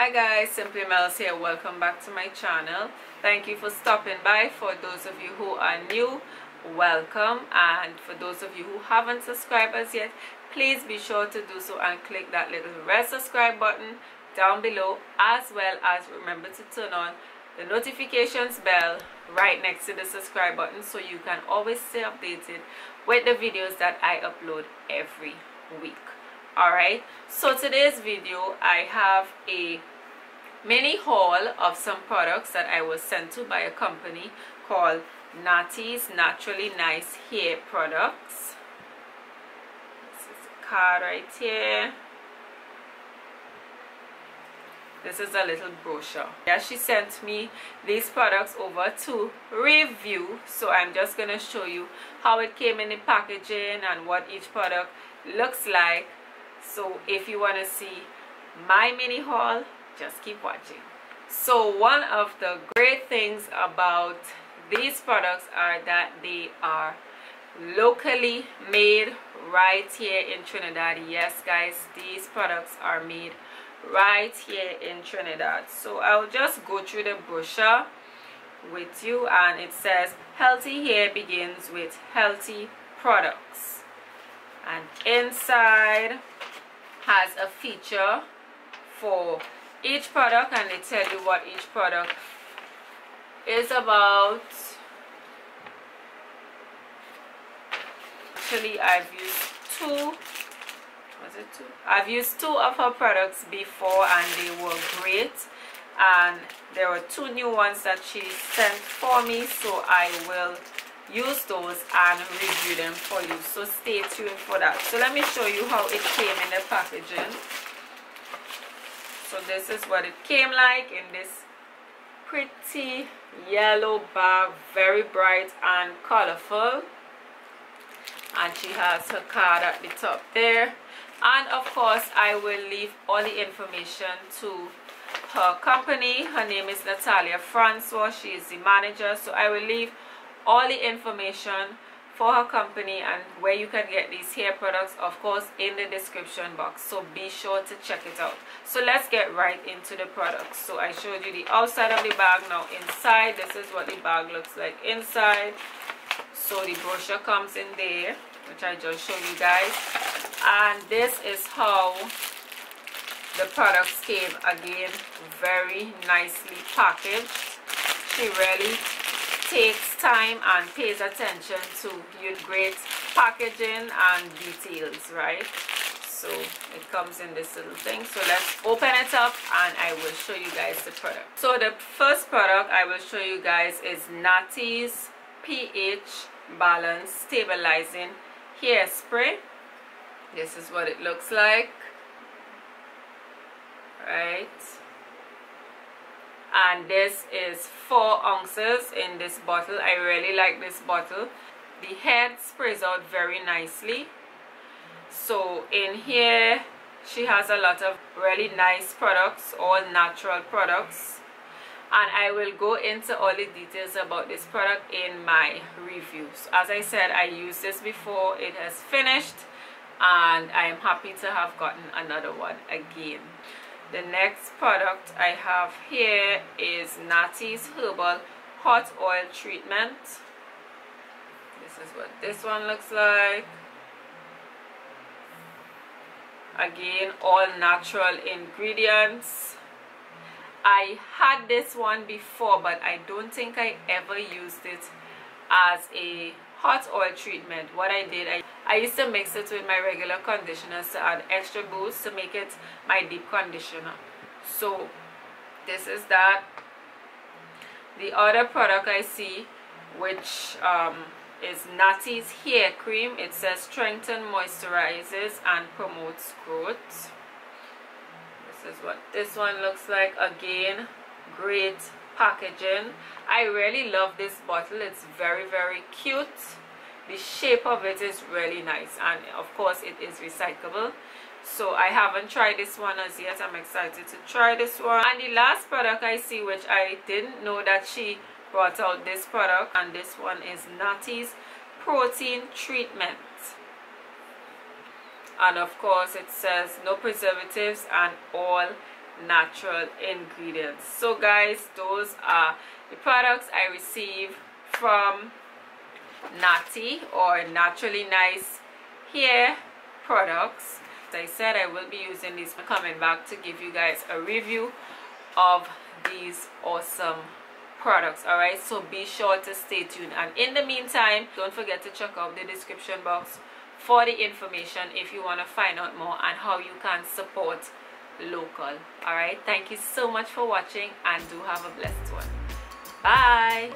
Hi guys, Simply Mel's here. Welcome back to my channel. Thank you for stopping by. For those of you who are new, welcome. And for those of you who haven't subscribed as yet, please be sure to do so and click that little red subscribe button down below as well as remember to turn on the notifications bell right next to the subscribe button so you can always stay updated with the videos that I upload every week alright so today's video I have a mini haul of some products that I was sent to by a company called Naty's Naturally Nice Hair Products. This is a card right here. This is a little brochure. Yeah she sent me these products over to review so i'm just gonna show you how it came in the packaging and what each product looks like so if you want to see my mini haul just keep watching. So one of the great things about these products are that they are locally made right here in Trinidad. Yes guys these products are made right here in Trinidad. So I'll just go through the brochure with you and it says healthy hair begins with healthy products. And inside has a feature for each product and they tell you what each product is about. Actually I've used two. Was it two? I've used two of her products before and they were great. And there were two new ones that she sent for me so i will use those and review them for you. So stay tuned for that. So let me show you how it came in the packaging. So this is what it came like in this pretty yellow bag very bright and colorful. And she has her card at the top there. And of course I will leave all the information to her company. Her name is Natalia Francois. She is the manager. So I will leave all the information for her company and where you can get these hair products of course in the description box. So be sure to check it out. So let's get right into the products. So I showed you the outside of the bag. Now inside this is what the bag looks like inside. So the brochure comes in there which I just showed you guys. And this is how the products came. Again very nicely packaged. She really takes time and pays attention to your great packaging and details right? So it comes in this little thing. So let's open it up and I will show you guys the product. So the first product I will show you guys is Naty's pH balance stabilizing hairspray this is what it looks like. Right and this is four ounces in this bottle I really like this bottle the head sprays out very nicely so in here she has a lot of really nice products all natural products and I will go into all the details about this product in my reviews. As I said, I used this before, it has finished and I am happy to have gotten another one again. The next product I have here is Naty's Herbal Hot Oil Treatment. This is what this one looks like. Again, all natural ingredients I had this one before but I don't think I ever used it as a hot oil treatment what I did I, I used to mix it with my regular conditioners to add extra boost to make it my deep conditioner. So this is that. The other product I see which um, is Naty's hair cream it says strengthen moisturizes and promotes growth. This is what this one looks like. Again great packaging. I really love this bottle. It's very very cute the shape of it is really nice and of course it is recyclable. So i haven't tried this one as yet. I'm excited to try this one. And the last product i see which i didn't know that she brought out this product and this one is Naty's protein treatment. And of course it says no preservatives and all natural ingredients. So guys those are the products I receive from Naty or Naturally Nice Hair products. As I said I will be using these. Coming back to give you guys a review of these awesome products. Alright so be sure to stay tuned. And in the meantime don't forget to check out the description box for the information if you want to find out more and how you can support local. Alright thank you so much for watching and do have a blessed one. Bye